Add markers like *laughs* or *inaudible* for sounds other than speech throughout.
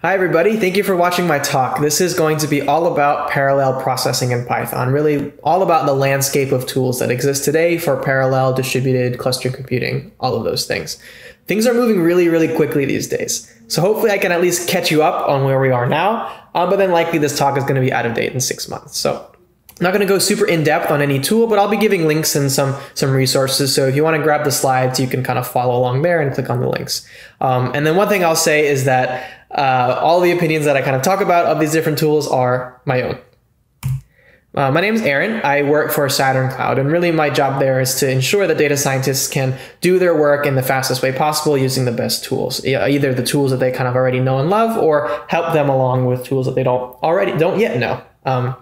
Hi everybody, thank you for watching my talk. This is going to be all about parallel processing in Python, really all about the landscape of tools that exist today for parallel, distributed, cluster computing, all of those things. Things are moving really, really quickly these days. So hopefully I can at least catch you up on where we are now, uh, but then likely this talk is going to be out of date in six months. So I'm not going to go super in depth on any tool, but I'll be giving links and some some resources. So if you want to grab the slides, you can kind of follow along there and click on the links. Um, and then one thing I'll say is that uh, all the opinions that I kind of talk about of these different tools are my own. Uh, my name is Aaron. I work for Saturn Cloud, and really my job there is to ensure that data scientists can do their work in the fastest way possible using the best tools, either the tools that they kind of already know and love, or help them along with tools that they don't already don't yet know. Um,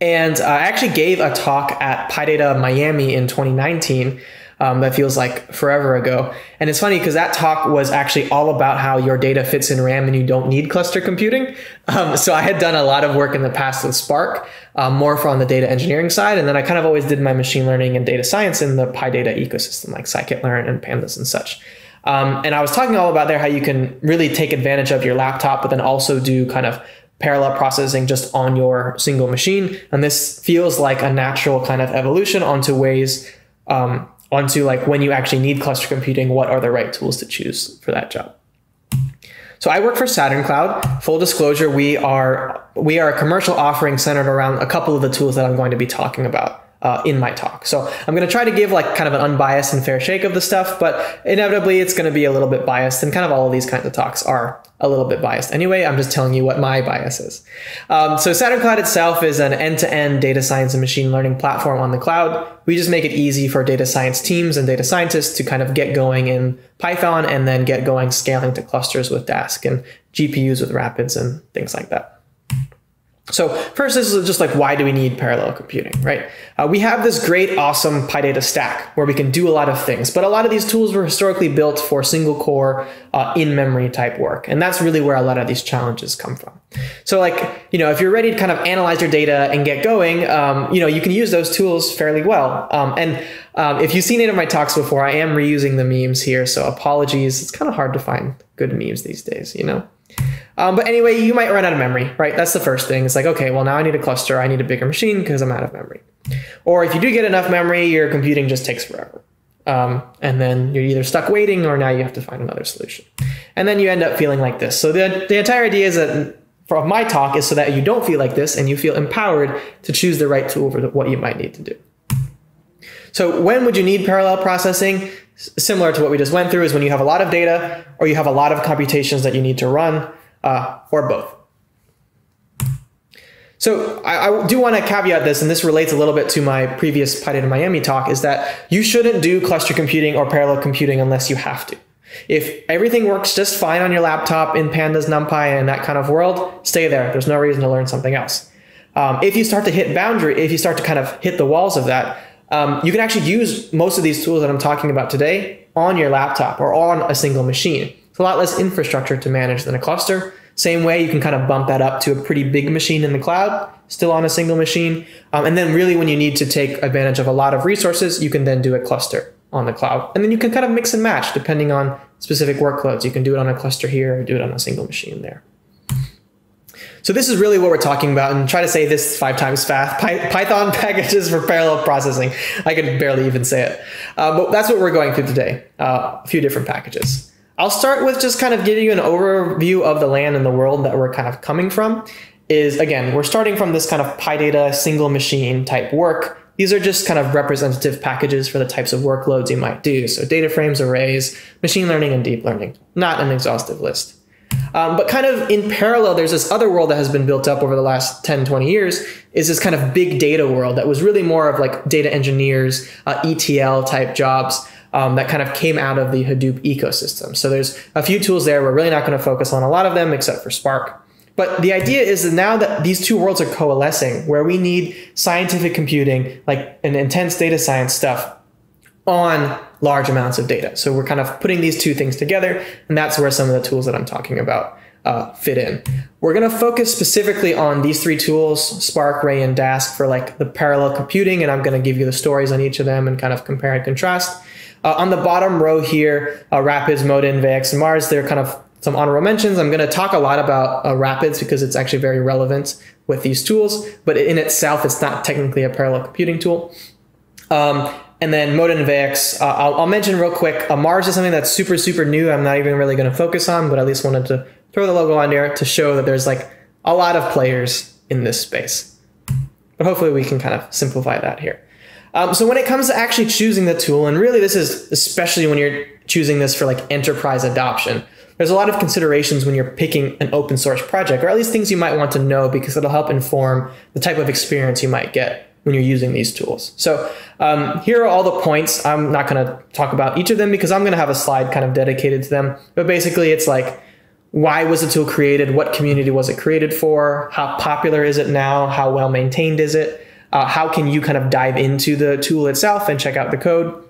and I actually gave a talk at PyData Miami in 2019 um, that feels like forever ago. And it's funny because that talk was actually all about how your data fits in RAM and you don't need cluster computing. Um, so I had done a lot of work in the past with Spark, um, more from the data engineering side. And then I kind of always did my machine learning and data science in the PyData ecosystem, like scikit-learn and pandas and such. Um, and I was talking all about there how you can really take advantage of your laptop, but then also do kind of parallel processing just on your single machine. And this feels like a natural kind of evolution onto ways um, onto like when you actually need cluster computing, what are the right tools to choose for that job. So I work for Saturn Cloud. Full disclosure, we are we are a commercial offering centered around a couple of the tools that I'm going to be talking about uh, in my talk. So I'm going to try to give like kind of an unbiased and fair shake of the stuff, but inevitably it's going to be a little bit biased, and kind of all of these kinds of talks are a little bit biased. Anyway, I'm just telling you what my bias is. Um, so Saturn Cloud itself is an end-to-end data science and machine learning platform on the cloud. We just make it easy for data science teams and data scientists to kind of get going in Python and then get going scaling to clusters with Dask and GPUs with Rapids and things like that. So first, this is just like, why do we need parallel computing, right? Uh, we have this great, awesome PyData stack where we can do a lot of things, but a lot of these tools were historically built for single core, uh, in-memory type work. And that's really where a lot of these challenges come from. So like, you know, if you're ready to kind of analyze your data and get going, um, you know, you can use those tools fairly well. Um, and um, if you've seen any of my talks before, I am reusing the memes here. So apologies. It's kind of hard to find good memes these days, you know? Um, but anyway, you might run out of memory, right? That's the first thing. It's like, okay, well, now I need a cluster. I need a bigger machine because I'm out of memory. Or if you do get enough memory, your computing just takes forever. Um, and then you're either stuck waiting or now you have to find another solution. And then you end up feeling like this. So the, the entire idea is that from my talk is so that you don't feel like this and you feel empowered to choose the right tool for what you might need to do. So when would you need parallel processing? Similar to what we just went through is when you have a lot of data or you have a lot of computations that you need to run uh, or both. So I, I do want to caveat this, and this relates a little bit to my previous PyData Miami talk, is that you shouldn't do cluster computing or parallel computing unless you have to. If everything works just fine on your laptop in Pandas, NumPy, and that kind of world, stay there. There's no reason to learn something else. Um, if you start to hit boundary, if you start to kind of hit the walls of that, um, you can actually use most of these tools that I'm talking about today on your laptop or on a single machine. It's a lot less infrastructure to manage than a cluster. Same way, you can kind of bump that up to a pretty big machine in the cloud, still on a single machine. Um, and then really when you need to take advantage of a lot of resources, you can then do a cluster on the cloud. And then you can kind of mix and match depending on specific workloads. You can do it on a cluster here or do it on a single machine there. So this is really what we're talking about, and try to say this five times fast. Py Python *laughs* packages for parallel processing. I can barely even say it, uh, but that's what we're going through today. Uh, a few different packages. I'll start with just kind of giving you an overview of the land and the world that we're kind of coming from. Is again, we're starting from this kind of PyData single machine type work. These are just kind of representative packages for the types of workloads you might do. So data frames, arrays, machine learning, and deep learning. Not an exhaustive list. Um, but kind of in parallel, there's this other world that has been built up over the last 10, 20 years is this kind of big data world that was really more of like data engineers, uh, ETL type jobs. Um, that kind of came out of the Hadoop ecosystem. So there's a few tools there. We're really not going to focus on a lot of them except for Spark. But the idea is that now that these two worlds are coalescing, where we need scientific computing, like an intense data science stuff, on large amounts of data. So we're kind of putting these two things together, and that's where some of the tools that I'm talking about uh, fit in. We're going to focus specifically on these three tools, Spark, Ray, and Dask for like the parallel computing, and I'm going to give you the stories on each of them and kind of compare and contrast. Uh, on the bottom row here, uh, Rapids, Modin, Vaex, and Mars, they're kind of some honorable mentions. I'm going to talk a lot about uh, Rapids because it's actually very relevant with these tools, but in itself, it's not technically a parallel computing tool. Um, and then Modin and Vaex, uh, I'll, I'll, mention real quick. Uh, Mars is something that's super, super new. I'm not even really going to focus on, but at least wanted to throw the logo on there to show that there's like a lot of players in this space. But hopefully we can kind of simplify that here. Um, so when it comes to actually choosing the tool, and really this is especially when you're choosing this for like enterprise adoption, there's a lot of considerations when you're picking an open source project, or at least things you might want to know because it'll help inform the type of experience you might get when you're using these tools. So um, here are all the points. I'm not going to talk about each of them because I'm going to have a slide kind of dedicated to them. But basically, it's like why was the tool created? What community was it created for? How popular is it now? How well maintained is it? Uh, how can you kind of dive into the tool itself and check out the code?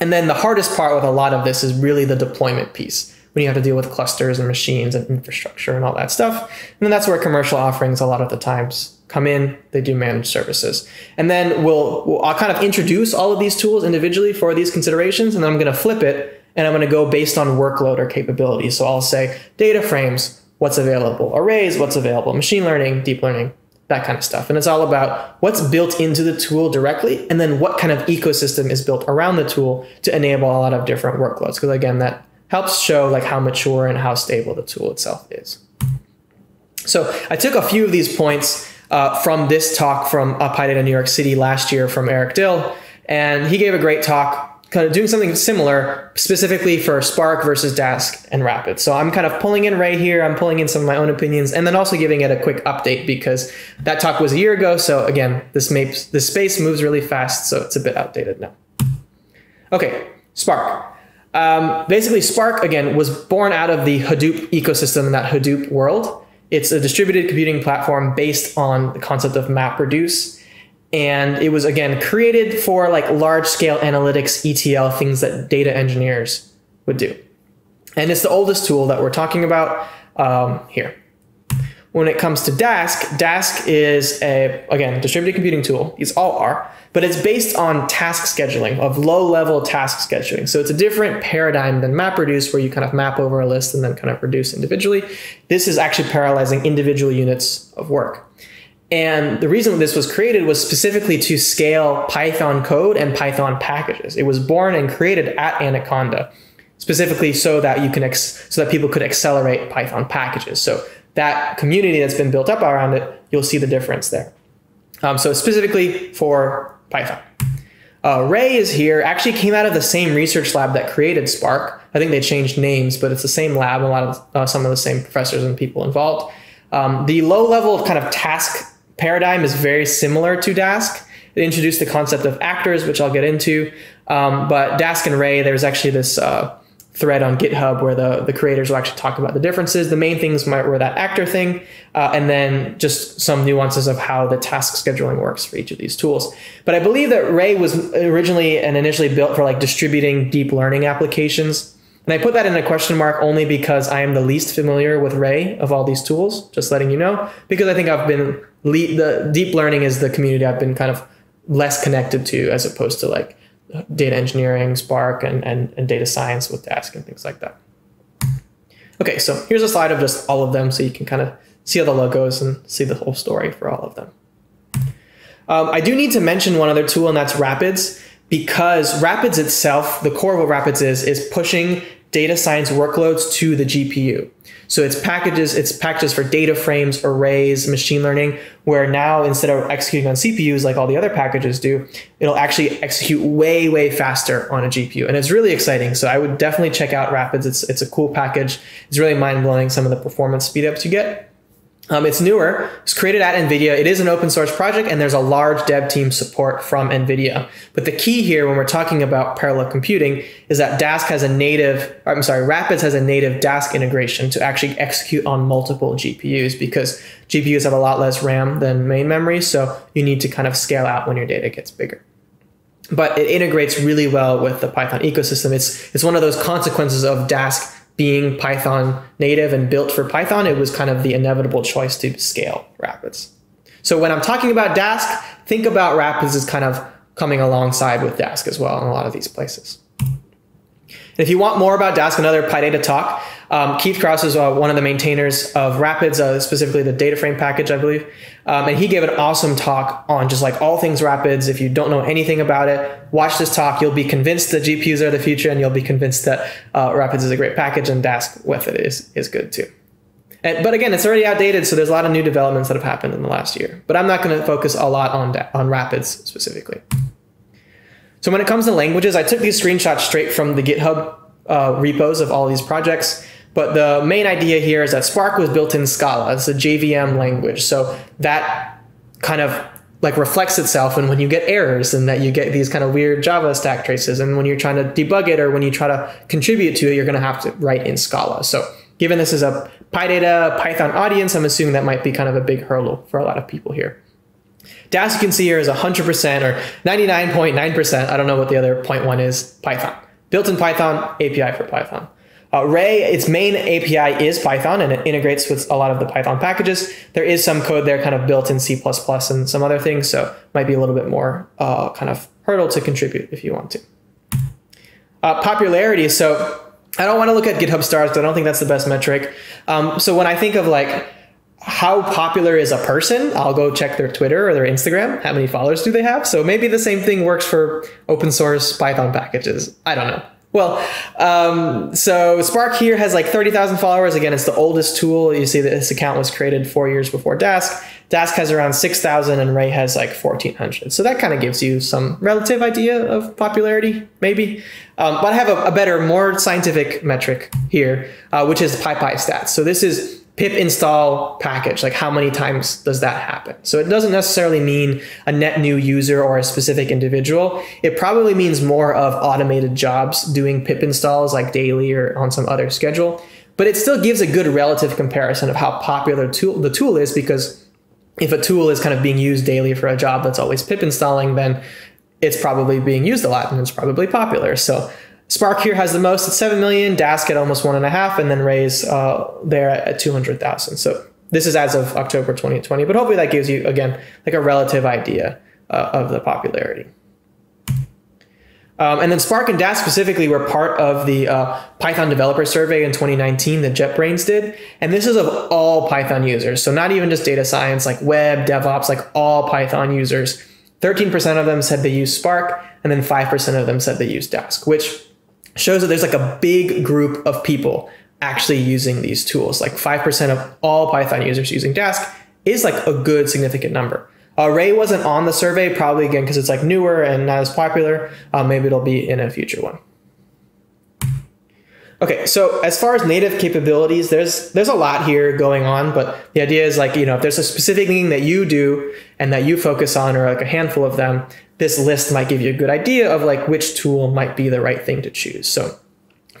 And then the hardest part with a lot of this is really the deployment piece when you have to deal with clusters and machines and infrastructure and all that stuff. And then that's where commercial offerings a lot of the times come in, they do managed services. And then we'll, we'll I'll kind of introduce all of these tools individually for these considerations, and then I'm going to flip it and I'm going to go based on workload or capability. So I'll say data frames, what's available, arrays, what's available, machine learning, deep learning, that kind of stuff. And it's all about what's built into the tool directly, and then what kind of ecosystem is built around the tool to enable a lot of different workloads. Because again, that helps show like how mature and how stable the tool itself is. So I took a few of these points uh, from this talk from uh, PyData in New York City last year from Eric Dill. And he gave a great talk kind of doing something similar specifically for Spark versus Dask and Rapid. So I'm kind of pulling in right here. I'm pulling in some of my own opinions and then also giving it a quick update because that talk was a year ago. So again, this makes this space moves really fast. So it's a bit outdated now. Okay, Spark. Um, basically, Spark, again, was born out of the Hadoop ecosystem in that Hadoop world. It's a distributed computing platform based on the concept of MapReduce. And it was, again, created for like large scale analytics, ETL, things that data engineers would do. And it's the oldest tool that we're talking about um, here. When it comes to Dask, Dask is a, again, distributed computing tool. These all are, but it's based on task scheduling, of low level task scheduling. So it's a different paradigm than MapReduce, where you kind of map over a list and then kind of reduce individually. This is actually parallelizing individual units of work. And the reason this was created was specifically to scale Python code and Python packages. It was born and created at Anaconda, specifically so that you can ex- so that people could accelerate Python packages. So that community that's been built up around it, you'll see the difference there. Um, so specifically for Python. Uh, Ray is here, actually came out of the same research lab that created Spark. I think they changed names, but it's the same lab, a lot of uh, some of the same professors and people involved. Um, the low level of kind of task paradigm is very similar to Dask. It introduced the concept of actors, which I'll get into. Um, but Dask and Ray, there's actually this uh, thread on GitHub where the, the creators will actually talk about the differences. The main things might were that actor thing, uh, and then just some nuances of how the task scheduling works for each of these tools. But I believe that Ray was originally and initially built for like distributing deep learning applications. And I put that in a question mark only because I am the least familiar with Ray of all these tools, just letting you know, because I think I've been, the deep learning is the community I've been kind of less connected to as opposed to like data engineering, Spark, and, and, and data science with Dask and things like that. Okay, so here's a slide of just all of them so you can kind of see all the logos and see the whole story for all of them. Um, I do need to mention one other tool, and that's Rapids, because Rapids itself, the core of what Rapids is, is pushing data science workloads to the GPU. So it's packages, it's packages for data frames, arrays, machine learning, where now instead of executing on CPUs like all the other packages do, it'll actually execute way, way faster on a GPU. And it's really exciting. So I would definitely check out Rapids. It's, it's a cool package. It's really mind blowing some of the performance speedups you get. Um, it's newer. It's created at NVIDIA. It is an open source project, and there's a large dev team support from NVIDIA. But the key here, when we're talking about parallel computing, is that Dask has a native, I'm sorry, Rapids has a native Dask integration to actually execute on multiple GPUs because GPUs have a lot less RAM than main memory, so you need to kind of scale out when your data gets bigger but it integrates really well with the Python ecosystem. It's it's one of those consequences of Dask being Python native and built for Python, it was kind of the inevitable choice to scale Rapids. So when I'm talking about Dask, think about Rapids as kind of coming alongside with Dask as well in a lot of these places. And if you want more about Dask, another PyData talk, Um, Keith Kraus is uh, one of the maintainers of Rapids, uh, specifically the data frame package, I believe. Um, and he gave an awesome talk on just like all things Rapids. If you don't know anything about it, watch this talk. You'll be convinced that GPUs are the future, and you'll be convinced that uh, Rapids is a great package, and Dask with it is is good too. And, but again, it's already outdated, so there's a lot of new developments that have happened in the last year. But I'm not going to focus a lot on on Rapids specifically. So when it comes to languages, I took these screenshots straight from the GitHub uh, repos of all these projects. But the main idea here is that Spark was built in Scala. It's a JVM language. So that kind of like reflects itself and when you get errors and that you get these kind of weird Java stack traces. And when you're trying to debug it or when you try to contribute to it, you're going to have to write in Scala. So given this is a PyData Python audience, I'm assuming that might be kind of a big hurdle for a lot of people here. Dask you can see here is 100% or 99.9%. I don't know what the other 0.1 is, Python. Built in Python, API for Python. Uh, Ray, its main API is Python and it integrates with a lot of the Python packages. There is some code there kind of built in C++ and some other things, so might be a little bit more uh, kind of hurdle to contribute if you want to. Uh, popularity, so I don't want to look at GitHub stars, I don't think that's the best metric. Um, so when I think of like how popular is a person, I'll go check their Twitter or their Instagram. How many followers do they have? So maybe the same thing works for open source Python packages. I don't know. Well, um, so Spark here has like 30,000 followers. Again, it's the oldest tool. You see that this account was created four years before Dask. Dask has around 6,000 and Ray has like 1,400. So that kind of gives you some relative idea of popularity, maybe. Um, but I have a, a, better, more scientific metric here, uh, which is PyPI stats. So this is pip install package, like how many times does that happen? So it doesn't necessarily mean a net new user or a specific individual. It probably means more of automated jobs doing pip installs like daily or on some other schedule. But it still gives a good relative comparison of how popular tool, the tool is because if a tool is kind of being used daily for a job that's always pip installing, then it's probably being used a lot and it's probably popular. So Spark here has the most at 7 million, Dask at almost one and a half, and then Ray's uh, there at 200,000. So this is as of October 2020, but hopefully that gives you, again, like a relative idea uh, of the popularity. Um, and then Spark and Dask specifically were part of the uh, Python developer survey in 2019 that JetBrains did. And this is of all Python users. So not even just data science, like web, DevOps, like all Python users. 13% of them said they use Spark, and then 5% of them said they use Dask, which shows that there's like a big group of people actually using these tools. Like 5% of all Python users using Dask is like a good significant number. Uh, Ray wasn't on the survey, probably again because it's like newer and not as popular. Uh, maybe it'll be in a future one. Okay, so as far as native capabilities, there's there's a lot here going on, but the idea is like you know if there's a specific thing that you do and that you focus on, or like a handful of them, this list might give you a good idea of like which tool might be the right thing to choose. So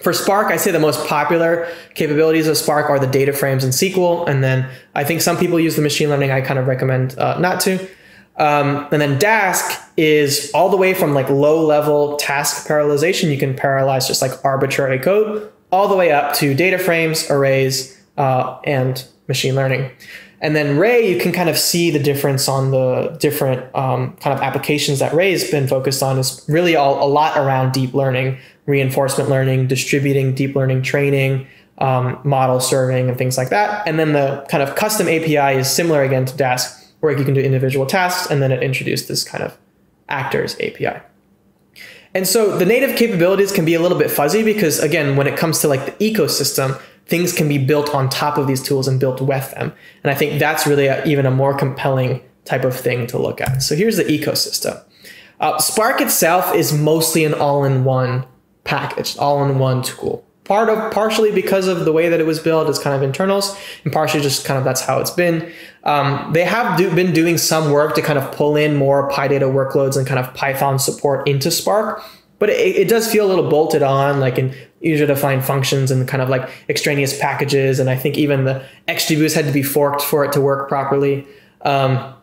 for Spark, I say the most popular capabilities of Spark are the data frames and SQL, and then I think some people use the machine learning. I kind of recommend uh, not to. Um, and then Dask is all the way from like low level task parallelization. You can parallelize just like arbitrary code all the way up to data frames, arrays, uh, and machine learning. And then Ray, you can kind of see the difference on the different um, kind of applications that Ray's been focused on is really all, a lot around deep learning, reinforcement learning, distributing deep learning training, um, model serving, and things like that. And then the kind of custom API is similar again to Dask, where you can do individual tasks, and then it introduced this kind of actors API. And so the native capabilities can be a little bit fuzzy because again, when it comes to like the ecosystem, things can be built on top of these tools and built with them. And I think that's really a, even a more compelling type of thing to look at. So here's the ecosystem. Uh, Spark itself is mostly an all-in-one package, all-in-one tool. Part of partially because of the way that it was built as kind of internals, and partially just kind of that's how it's been. Um, they have do, been doing some work to kind of pull in more PyData workloads and kind of Python support into Spark, but it, it does feel a little bolted on, like in user defined functions and kind of like extraneous packages. And I think even the XGBoost had to be forked for it to work properly. Um,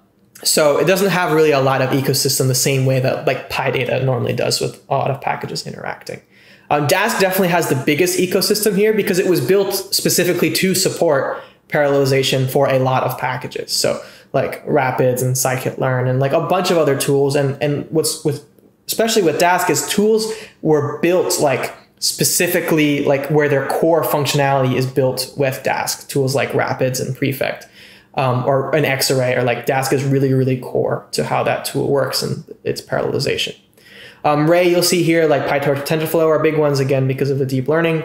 so it doesn't have really a lot of ecosystem the same way that like PyData normally does with a lot of packages interacting. Um, Dask definitely has the biggest ecosystem here because it was built specifically to support parallelization for a lot of packages. So like Rapids and scikit-learn and like a bunch of other tools. And, and what's with, especially with Dask is tools were built like specifically like where their core functionality is built with Dask, tools like Rapids and Prefect. Um, or an Xarray, or like Dask is really, really core to how that tool works and its parallelization. Um, Ray, you'll see here like PyTorch, TensorFlow are big ones again because of the deep learning,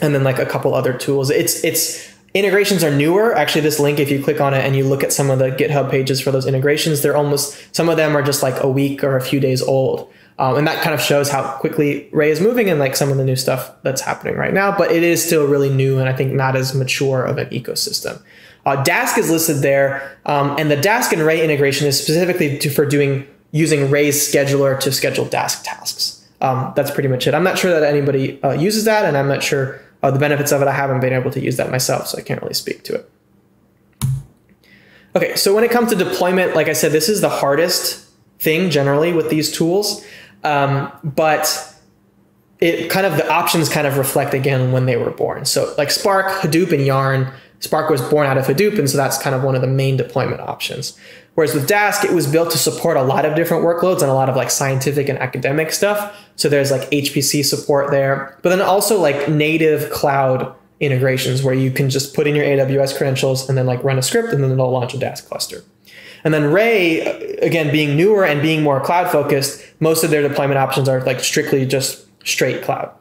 and then like a couple other tools. It's it's integrations are newer. Actually, this link, if you click on it and you look at some of the GitHub pages for those integrations, they're almost some of them are just like a week or a few days old. Um, and that kind of shows how quickly Ray is moving and like some of the new stuff that's happening right now. But it is still really new and I think not as mature of an ecosystem. Uh, Dask is listed there, um, and the Dask and Ray integration is specifically to, for doing using Ray's scheduler to schedule Dask tasks. Um, that's pretty much it. I'm not sure that anybody uh, uses that, and I'm not sure uh, the benefits of it. I haven't been able to use that myself, so I can't really speak to it. Okay, so when it comes to deployment, like I said, this is the hardest thing generally with these tools, um, but it kind of the options kind of reflect again when they were born. So like Spark, Hadoop, and Yarn. Spark was born out of Hadoop, and so that's kind of one of the main deployment options. Whereas with Dask, it was built to support a lot of different workloads and a lot of like scientific and academic stuff. So there's like HPC support there, but then also like native cloud integrations where you can just put in your AWS credentials and then like run a script and then it'll launch a Dask cluster. And then Ray, again, being newer and being more cloud focused, most of their deployment options are like strictly just straight cloud.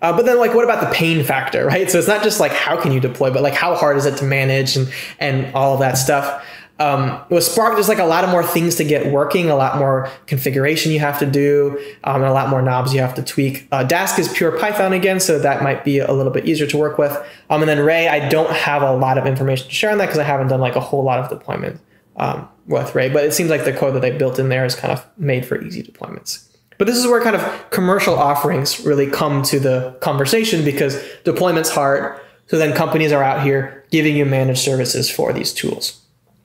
Uh, but then like what about the pain factor, *laughs* right? So it's not just like how can you deploy, but like how hard is it to manage and and all of that stuff. Um, with Spark, there's like a lot of more things to get working, a lot more configuration you have to do, um, and a lot more knobs you have to tweak. Uh, Dask is pure Python again, so that might be a little bit easier to work with. Um, and then Ray, I don't have a lot of information to share on that because I haven't done like a whole lot of deployment um, with Ray, but it seems like the code that they built in there is kind of made for easy deployments. But this is where kind of commercial offerings really come to the conversation because deployment's hard. So then companies are out here giving you managed services for these tools.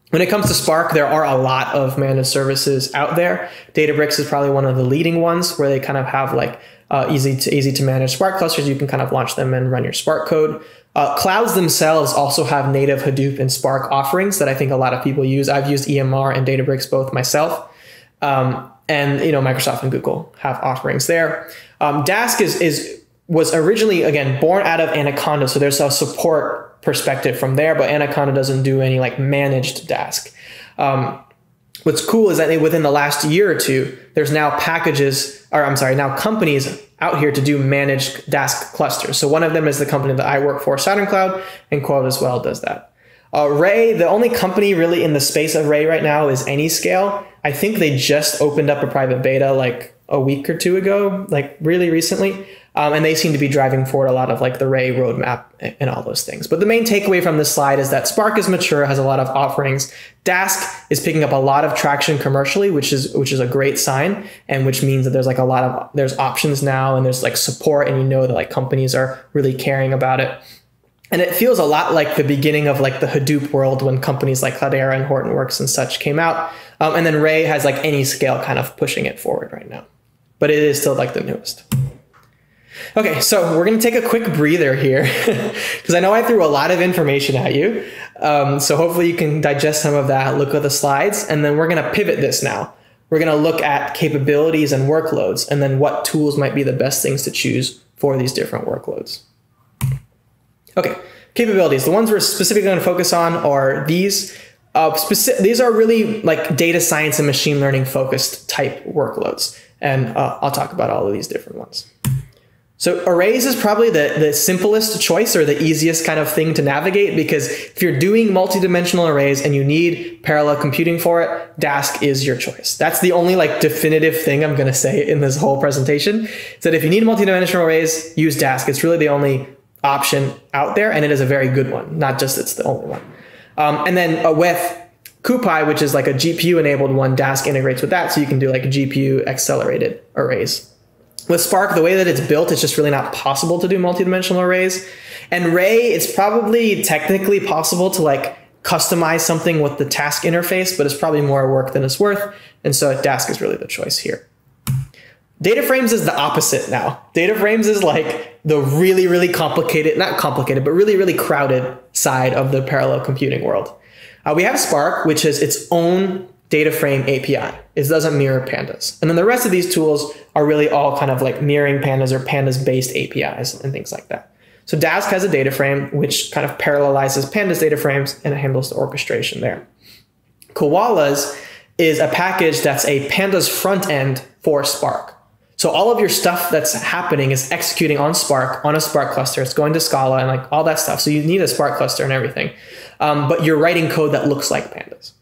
When it comes to Spark, there are a lot of managed services out there. Databricks is probably one of the leading ones where they kind of have like uh, easy to easy to manage Spark clusters. You can kind of launch them and run your Spark code. Uh, clouds themselves also have native Hadoop and Spark offerings that I think a lot of people use. I've used EMR and Databricks both myself, um, and you know Microsoft and Google have offerings there. Um, Dask is is was originally again born out of Anaconda, so there's a support perspective from there, but Anaconda doesn't do any like managed Dask. Um, what's cool is that within the last year or two, there's now packages, or I'm sorry, now companies out here to do managed Dask clusters. So one of them is the company that I work for, Saturn Cloud, and Coiled as well does that. Uh, Ray, the only company really in the space of Ray right now is Anyscale. I think they just opened up a private beta like a week or two ago, like really recently. Um, and they seem to be driving forward a lot of like the Ray roadmap and all those things. But the main takeaway from this slide is that Spark is mature, has a lot of offerings. Dask is picking up a lot of traction commercially, which is which is a great sign, and which means that there's like a lot of there's options now, and there's like support, and you know that like companies are really caring about it. And it feels a lot like the beginning of like the Hadoop world when companies like Cloudera and Hortonworks and such came out. Um, and then Ray has like Anyscale kind of pushing it forward right now. But it is still like the newest. Okay, so we're going to take a quick breather here *laughs* because I know I threw a lot of information at you. Um, so hopefully you can digest some of that, look at the slides, and then we're going to pivot this now. We're going to look at capabilities and workloads and then what tools might be the best things to choose for these different workloads. Okay, capabilities. The ones we're specifically going to focus on are these. Uh, specific, these are really like data science and machine learning focused type workloads. And uh, I'll talk about all of these different ones. So arrays is probably the, the simplest choice or the easiest kind of thing to navigate because if you're doing multidimensional arrays and you need parallel computing for it, Dask is your choice. That's the only like definitive thing I'm going to say in this whole presentation. Is that if you need multidimensional arrays, use Dask. It's really the only option out there and it is a very good one, not just it's the only one. Um, and then uh, with CuPy, which is like a GPU enabled one, Dask integrates with that so you can do like GPU accelerated arrays. With Spark, the way that it's built, it's just really not possible to do multidimensional arrays. And Ray, it's probably technically possible to like customize something with the task interface, but it's probably more work than it's worth. And so Dask is really the choice here. Data frames is the opposite now. Data frames is like the really, really complicated, not complicated, but really, really crowded side of the parallel computing world. Uh, we have Spark, which is its own data frame API. It doesn't mirror pandas. And then the rest of these tools are really all kind of like mirroring pandas or pandas based APIs and things like that. So Dask has a data frame which kind of parallelizes pandas data frames and it handles the orchestration there. Koalas is a package that's a pandas front end for Spark. So all of your stuff that's happening is executing on Spark on a Spark cluster. It's going to Scala and like all that stuff. So you need a Spark cluster and everything, um, but you're writing code that looks like pandas.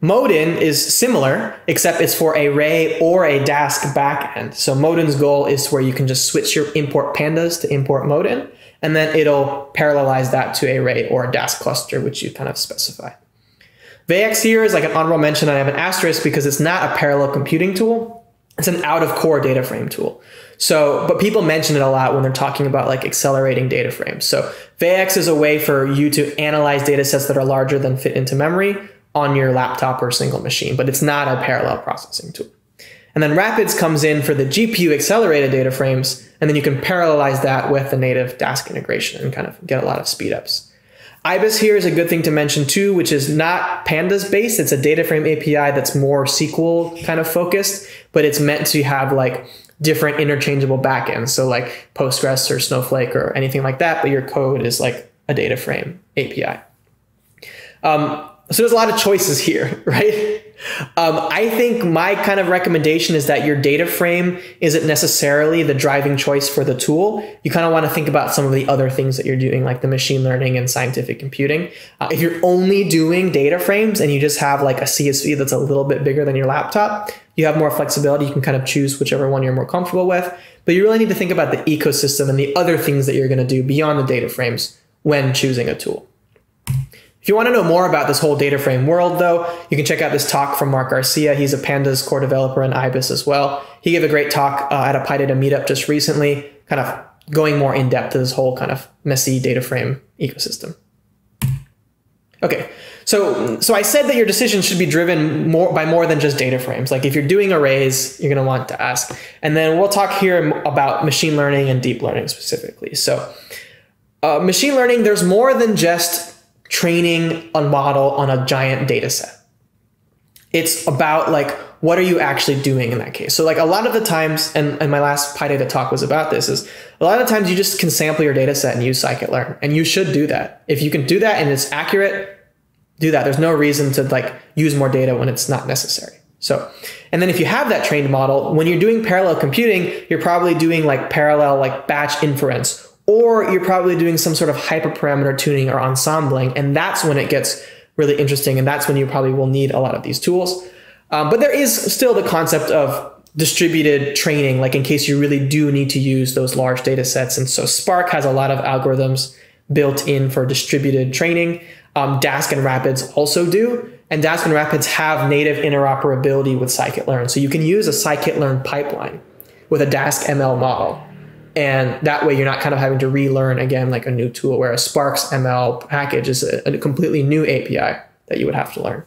Modin is similar, except it's for a Ray or a Dask backend. So Modin's goal is where you can just switch your import pandas to import Modin, and then it'll parallelize that to a Ray or a Dask cluster, which you kind of specify. Vaex here is like an honorable mention. I have an asterisk because it's not a parallel computing tool. It's an out of core data frame tool. So, but people mention it a lot when they're talking about like accelerating data frames. So Vaex is a way for you to analyze data sets that are larger than fit into memory on your laptop or single machine, but it's not a parallel processing tool. And then Rapids comes in for the GPU accelerated data frames, and then you can parallelize that with the native Dask integration and kind of get a lot of speedups. IBIS here is a good thing to mention too, which is not pandas based. It's a data frame API that's more SQL kind of focused, but it's meant to have like different interchangeable backends. So like Postgres or Snowflake or anything like that, but your code is like a data frame API. Um, so there's a lot of choices here, *laughs* right? Um, I think my kind of recommendation is that your data frame isn't necessarily the driving choice for the tool. You kind of want to think about some of the other things that you're doing, like the machine learning and scientific computing. Uh, if you're only doing data frames and you just have like a CSV that's a little bit bigger than your laptop, you have more flexibility. You can kind of choose whichever one you're more comfortable with. But you really need to think about the ecosystem and the other things that you're going to do beyond the data frames when choosing a tool. If you want to know more about this whole data frame world, though, you can check out this talk from Marc Garcia. He's a Pandas core developer in IBIS as well. He gave a great talk uh, at a PyData meetup just recently, kind of going more in depth to this whole kind of messy data frame ecosystem. Okay, so so I said that your decision should be driven more by more than just data frames. Like if you're doing arrays, you're going to want to ask, and then we'll talk here about machine learning and deep learning specifically. So, uh, machine learning, there's more than just training a model on a giant data set. It's about like, what are you actually doing in that case? So like a lot of the times, and, and my last PyData talk was about this, is a lot of times you just can sample your data set and use scikit-learn. And you should do that. If you can do that and it's accurate, do that. There's no reason to like use more data when it's not necessary. So, and then if you have that trained model, when you're doing parallel computing, you're probably doing like parallel like batch inference or you're probably doing some sort of hyperparameter tuning or ensembling, and that's when it gets really interesting, and that's when you probably will need a lot of these tools. Um, but there is still the concept of distributed training, like in case you really do need to use those large data sets. And so Spark has a lot of algorithms built in for distributed training. Um, Dask and Rapids also do. And Dask and Rapids have native interoperability with scikit-learn. So you can use a scikit-learn pipeline with a Dask ML model. And that way you're not kind of having to relearn again like a new tool, whereas Spark's ML package is a, a completely new API that you would have to learn.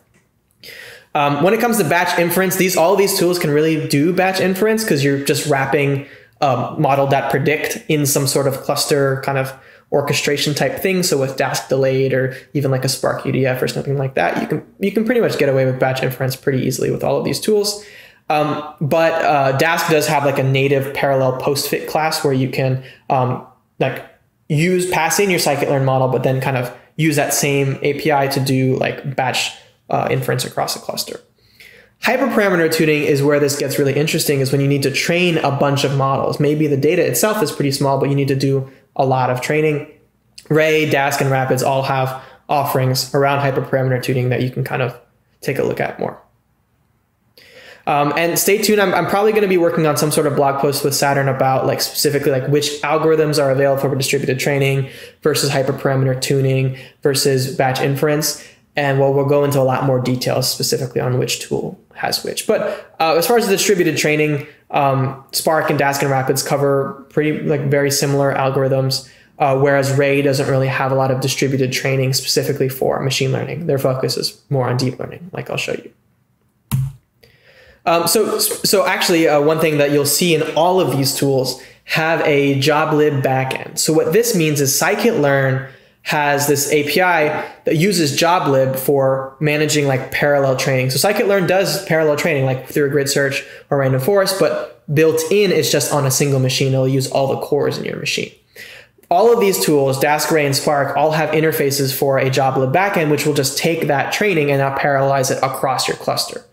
Um, when it comes to batch inference, these all these tools can really do batch inference because you're just wrapping um, model that predict in some sort of cluster kind of orchestration type thing. So with Dask delayed or even like a Spark UDF or something like that, you can you can pretty much get away with batch inference pretty easily with all of these tools. Um, but uh, Dask does have like a native parallel postfit class where you can um, like use pass in your scikit-learn model, but then kind of use that same API to do like batch uh, inference across a cluster. Hyperparameter tuning is where this gets really interesting is when you need to train a bunch of models. Maybe the data itself is pretty small, but you need to do a lot of training. Ray, Dask, and Rapids all have offerings around hyperparameter tuning that you can kind of take a look at more. Um, and stay tuned. I'm, I'm probably going to be working on some sort of blog post with Saturn about like specifically like which algorithms are available for distributed training versus hyperparameter tuning versus batch inference. And well, we'll go into a lot more details specifically on which tool has which. But uh, as far as the distributed training, um, Spark and Dask and Rapids cover pretty like very similar algorithms. Uh, whereas Ray doesn't really have a lot of distributed training specifically for machine learning. Their focus is more on deep learning, like I'll show you. Um, so, so actually, uh, one thing that you'll see in all of these tools have a joblib backend. So what this means is scikit-learn has this API that uses JobLib for managing like parallel training. So scikit-learn does parallel training like through a grid search or random forest, but built in it's just on a single machine. It'll use all the cores in your machine. All of these tools, Dask, Ray, and Spark, all have interfaces for a JobLib backend, which will just take that training and now parallelize it across your cluster.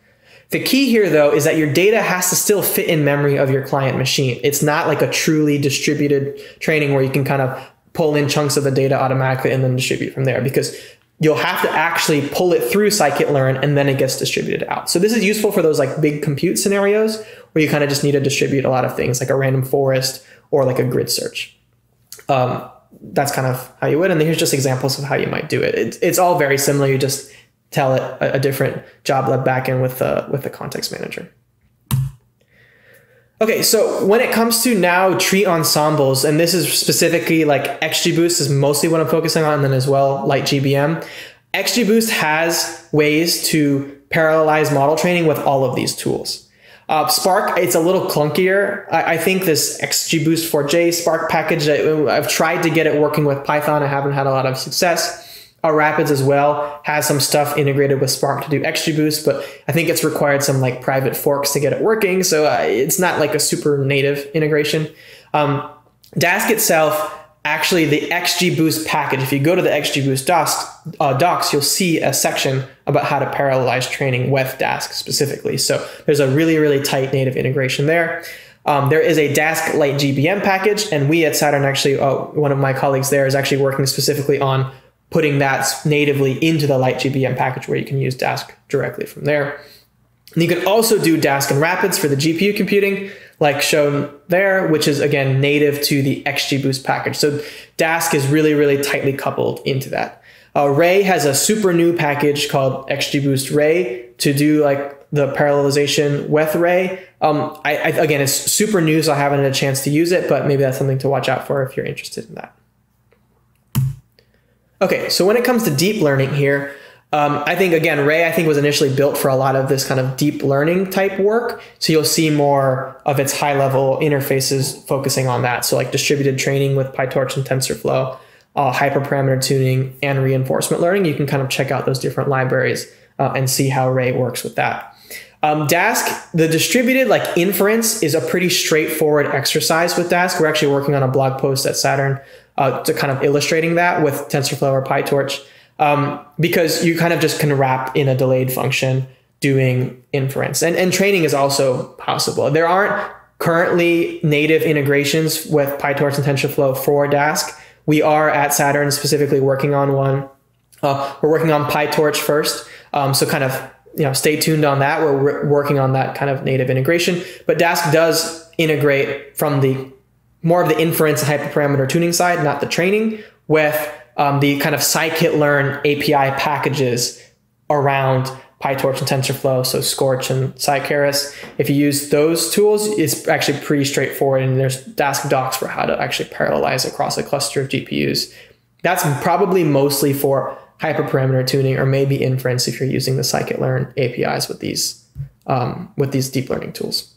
The key here, though, is that your data has to still fit in memory of your client machine. It's not like a truly distributed training where you can kind of pull in chunks of the data automatically and then distribute from there because you'll have to actually pull it through scikit-learn and then it gets distributed out. So this is useful for those like big compute scenarios where you kind of just need to distribute a lot of things like a random forest or like a grid search. Um, that's kind of how you would. And here's just examples of how you might do it. It's, it's all very similar. You just tell it a, a different JobLib backend with the, with the context manager. Okay, so when it comes to now tree ensembles, and this is specifically like XGBoost is mostly what I'm focusing on, and then as well LightGBM. XGBoost has ways to parallelize model training with all of these tools. Uh, Spark, it's a little clunkier. I, I think this XGBoost 4J Spark package, I, I've tried to get it working with Python. I haven't had a lot of success. Uh, Rapids as well has some stuff integrated with Spark to do XGBoost, but I think it's required some like private forks to get it working. So uh, it's not like a super native integration. Um, Dask itself, actually the XGBoost package, if you go to the XGBoost docs, uh, docs, you'll see a section about how to parallelize training with Dask specifically. So there's a really, really tight native integration there. Um, there is a Dask LightGBM package, and we at Saturn actually, uh, one of my colleagues there is actually working specifically on putting that natively into the LightGBM package where you can use Dask directly from there. And you can also do Dask and Rapids for the GPU computing, like shown there, which is again native to the XGBoost package. So Dask is really, really tightly coupled into that. Uh, Ray has a super new package called XGBoost Ray to do like the parallelization with Ray. Um, I, I, again, it's super new, so I haven't had a chance to use it, but maybe that's something to watch out for if you're interested in that. Okay, so when it comes to deep learning here, um, I think again, Ray I think was initially built for a lot of this kind of deep learning type work. So you'll see more of its high level interfaces focusing on that. So like distributed training with PyTorch and TensorFlow, uh, hyperparameter tuning, and reinforcement learning. You can kind of check out those different libraries uh, and see how Ray works with that. Um, Dask, the distributed like inference is a pretty straightforward exercise with Dask. We're actually working on a blog post at Saturn uh, to kind of illustrating that with TensorFlow or PyTorch, um, because you kind of just can wrap in a delayed function doing inference. And, and training is also possible. There aren't currently native integrations with PyTorch and TensorFlow for Dask. We are at Saturn specifically working on one. Uh, we're working on PyTorch first. Um, so kind of you know stay tuned on that. We're working on that kind of native integration. But Dask does integrate from the more of the inference and hyperparameter tuning side, not the training, with um, the kind of scikit-learn API packages around PyTorch and TensorFlow, so Skorch and Scikeras. If you use those tools, it's actually pretty straightforward, and there's Dask docs for how to actually parallelize across a cluster of GPUs. That's probably mostly for hyperparameter tuning or maybe inference if you're using the scikit-learn APIs with these um, with these deep learning tools.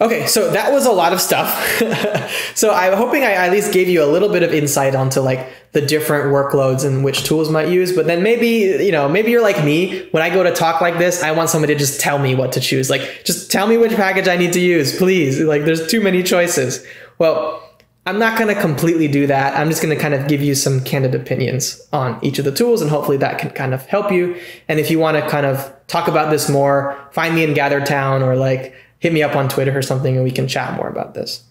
Okay, so that was a lot of stuff. *laughs* so I'm hoping I at least gave you a little bit of insight onto like the different workloads and which tools might use. But then maybe, you know, maybe you're like me. When I go to talk like this, I want somebody to just tell me what to choose. Like, just tell me which package I need to use, please. Like, there's too many choices. Well, I'm not going to completely do that. I'm just going to kind of give you some candid opinions on each of the tools, and hopefully that can kind of help you. And if you want to kind of talk about this more, find me in GatherTown or like hit me up on Twitter or something and we can chat more about this.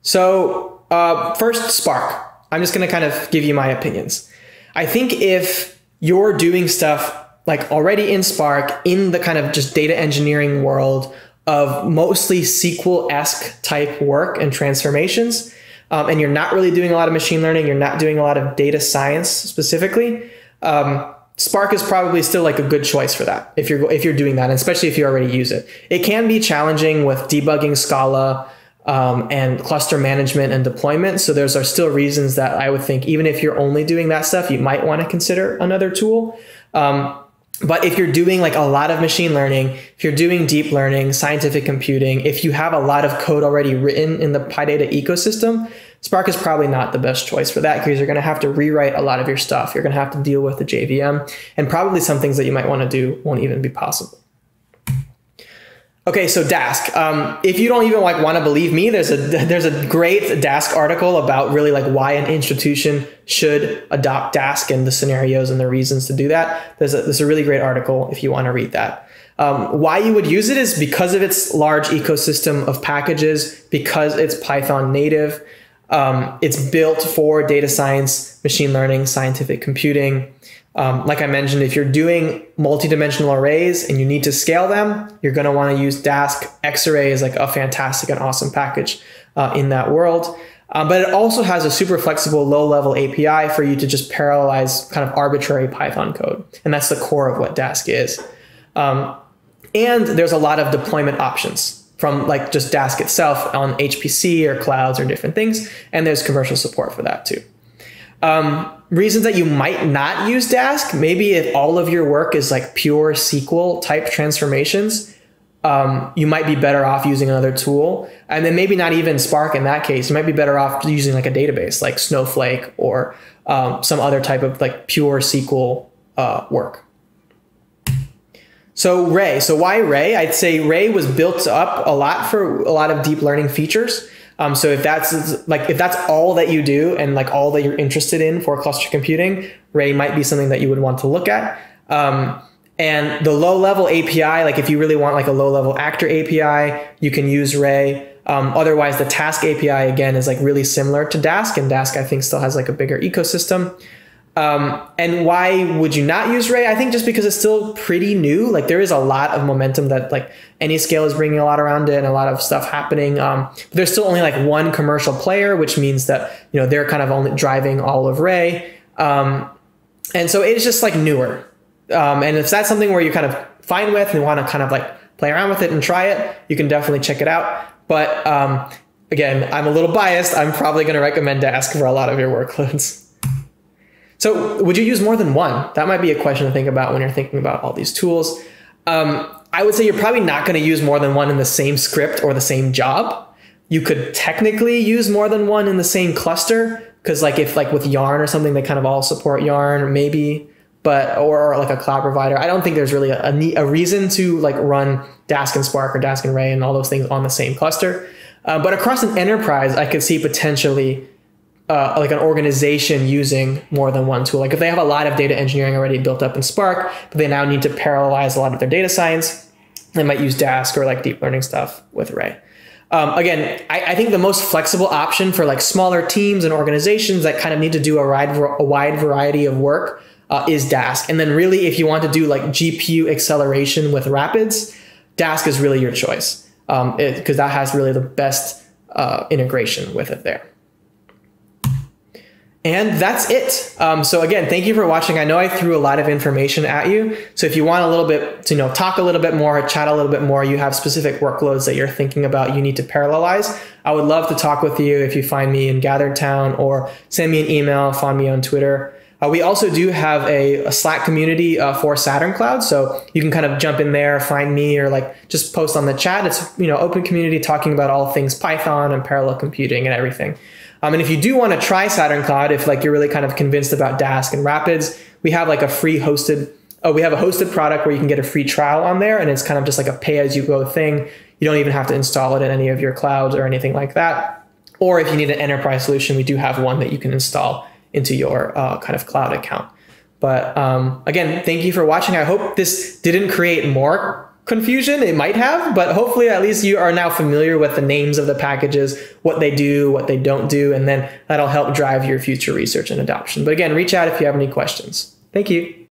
So, uh, first, Spark. I'm just going to kind of give you my opinions. I think if you're doing stuff like already in Spark in the kind of just data engineering world of mostly SQL esque type work and transformations, um, and you're not really doing a lot of machine learning, you're not doing a lot of data science specifically, um, Spark is probably still like a good choice for that if you're if you're doing that, especially if you already use it. It can be challenging with debugging Scala um, and cluster management and deployment. So those are still reasons that I would think even if you're only doing that stuff, you might want to consider another tool. Um, but if you're doing like a lot of machine learning, if you're doing deep learning, scientific computing, if you have a lot of code already written in the PyData ecosystem, Spark is probably not the best choice for that because you're going to have to rewrite a lot of your stuff. You're going to have to deal with the JVM, and probably some things that you might want to do won't even be possible. Okay, so Dask. Um, if you don't even like want to believe me, there's a *laughs* there's a great Dask article about really like why an institution should adopt Dask and the scenarios and the reasons to do that. There's a there's a really great article if you want to read that. Um, why you would use it is because of its large ecosystem of packages, because it's Python native. Um, it's built for data science, machine learning, scientific computing. Um, like I mentioned, if you're doing multi-dimensional arrays and you need to scale them, you're going to want to use Dask. Xarray is like a fantastic and awesome package uh, in that world. Um, but it also has a super flexible low-level API for you to just parallelize kind of arbitrary Python code, and that's the core of what Dask is. Um, and there's a lot of deployment options from like just Dask itself on HPC or clouds or different things, and there's commercial support for that too. Um, reasons that you might not use Dask, maybe if all of your work is like pure SQL type transformations, um, you might be better off using another tool. And then maybe not even Spark in that case. You might be better off using like a database like Snowflake or um, some other type of like pure SQL uh, work. So Ray, so why Ray? I'd say Ray was built up a lot for a lot of deep learning features. Um, so if that's like if that's all that you do and like all that you're interested in for cluster computing, Ray might be something that you would want to look at. Um, and the low level API, like if you really want like a low level actor API, you can use Ray. Um, otherwise, the Task API again is like really similar to Dask, and Dask I think still has like a bigger ecosystem. Um, and why would you not use Ray? I think just because it's still pretty new. Like there is a lot of momentum that like Anyscale is bringing a lot around it and a lot of stuff happening. Um, but there's still only like one commercial player, which means that you know they're kind of only driving all of Ray. Um, and so it's just like newer. Um, and if that's something where you're kind of fine with and want to kind of like play around with it and try it, you can definitely check it out. But um, again, I'm a little biased. I'm probably going to recommend Dask for a lot of your workloads. So, would you use more than one? That might be a question to think about when you're thinking about all these tools. Um, I would say you're probably not going to use more than one in the same script or the same job. You could technically use more than one in the same cluster because, like, if like with Yarn or something, they kind of all support Yarn, or maybe, but or, or like a cloud provider. I don't think there's really a, a, a reason to like run Dask and Spark or Dask and Ray and all those things on the same cluster. Uh, but across an enterprise, I could see potentially uh, like an organization using more than one tool. Like if they have a lot of data engineering already built up in Spark, but they now need to parallelize a lot of their data science, they might use Dask or like deep learning stuff with Ray. Um, again, I, I, think the most flexible option for like smaller teams and organizations that kind of need to do a wide, a wide variety of work uh, is Dask. And then really, if you want to do like GPU acceleration with Rapids, Dask is really your choice because um, that has really the best uh, integration with it there. And that's it. Um, so again, thank you for watching. I know I threw a lot of information at you. So if you want a little bit to you know talk a little bit more, chat a little bit more, you have specific workloads that you're thinking about, you need to parallelize. I would love to talk with you if you find me in Gathered Town or send me an email, find me on Twitter. Uh, we also do have a, a Slack community uh, for Saturn Cloud, so you can kind of jump in there, find me, or like just post on the chat. It's you know open community talking about all things Python and parallel computing and everything. Um, and if you do want to try Saturn Cloud, if like you're really kind of convinced about Dask and Rapids, we have like a free hosted. Oh, we have a hosted product where you can get a free trial on there, and it's kind of just like a pay-as-you-go thing. You don't even have to install it in any of your clouds or anything like that. Or if you need an enterprise solution, we do have one that you can install into your uh, kind of cloud account. But um, again, thank you for watching. I hope this didn't create more confusion. It might have, but hopefully at least you are now familiar with the names of the packages, what they do, what they don't do, and then that'll help drive your future research and adoption. But again, reach out if you have any questions. Thank you.